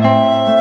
Música